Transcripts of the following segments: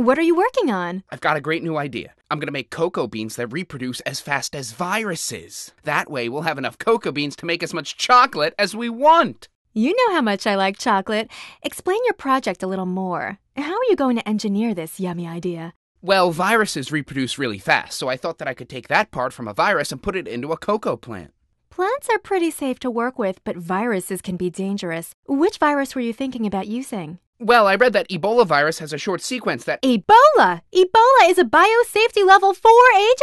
What are you working on? I've got a great new idea. I'm gonna make cocoa beans that reproduce as fast as viruses. That way, we'll have enough cocoa beans to make as much chocolate as we want. You know how much I like chocolate. Explain your project a little more. How are you going to engineer this yummy idea? Well, viruses reproduce really fast, so I thought that I could take that part from a virus and put it into a cocoa plant. Plants are pretty safe to work with, but viruses can be dangerous. Which virus were you thinking about using? Well, I read that Ebola virus has a short sequence that. Ebola! Ebola is a biosafety level 4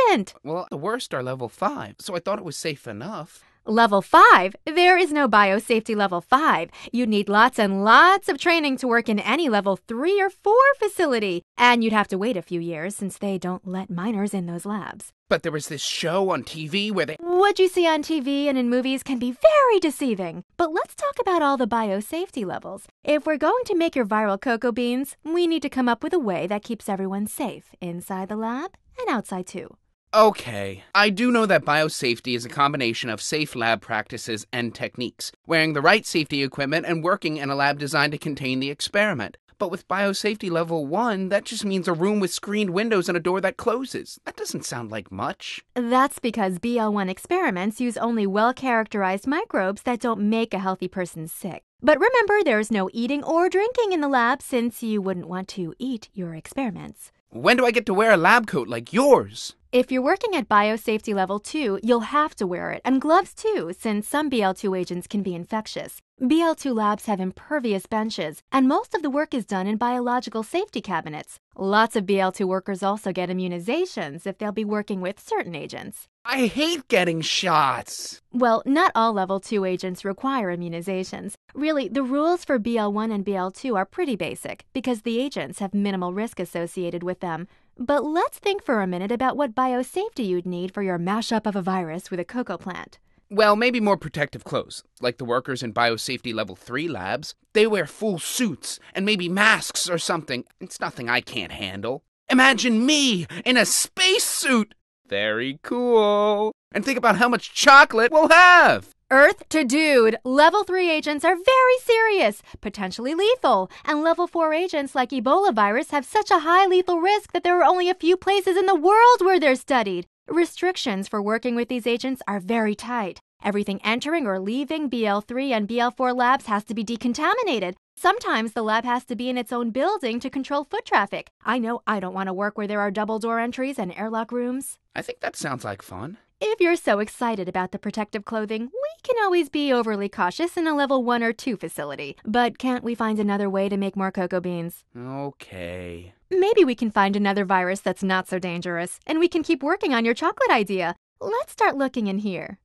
agent! Well, the worst are level 5, so I thought it was safe enough. Level 5? There is no biosafety level 5. You'd need lots and lots of training to work in any level 3 or 4 facility. And you'd have to wait a few years since they don't let minors in those labs. But there was this show on TV where they. What you see on TV and in movies can be very deceiving. But let's talk about all the biosafety levels. If we're going to make your viral cocoa beans, we need to come up with a way that keeps everyone safe inside the lab and outside too. Okay, I do know that biosafety is a combination of safe lab practices and techniques, wearing the right safety equipment and working in a lab designed to contain the experiment. But with biosafety level 1, that just means a room with screened windows and a door that closes. That doesn't sound like much. That's because BL1 experiments use only well characterized microbes that don't make a healthy person sick. But remember, there's no eating or drinking in the lab since you wouldn't want to eat your experiments. When do I get to wear a lab coat like yours? If you're working at biosafety level 2, you'll have to wear it, and gloves too, since some BL2 agents can be infectious. BL2 labs have impervious benches, and most of the work is done in biological safety cabinets. Lots of BL2 workers also get immunizations if they'll be working with certain agents. I hate getting shots. Well, not all level 2 agents require immunizations. Really, the rules for BL1 and BL2 are pretty basic because the agents have minimal risk associated with them. But let's think for a minute about what biosafety you'd need for your mashup of a virus with a cocoa plant. Well, maybe more protective clothes, like the workers in biosafety level 3 labs. They wear full suits and maybe masks or something. It's nothing I can't handle. Imagine me in a spacesuit! Very cool. And think about how much chocolate we'll have! Earth to Dude, level 3 agents are very serious, potentially lethal, and level 4 agents like Ebola virus have such a high lethal risk that there are only a few places in the world where they're studied. Restrictions for working with these agents are very tight. Everything entering or leaving BL3 and BL4 labs has to be decontaminated. Sometimes the lab has to be in its own building to control foot traffic. I know I don't want to work where there are double door entries and airlock rooms. I think that sounds like fun. If you're so excited about the protective clothing, we can always be overly cautious in a level 1 or 2 facility. But can't we find another way to make more cocoa beans? Okay. Maybe we can find another virus that's not so dangerous, and we can keep working on your chocolate idea. Let's start looking in here.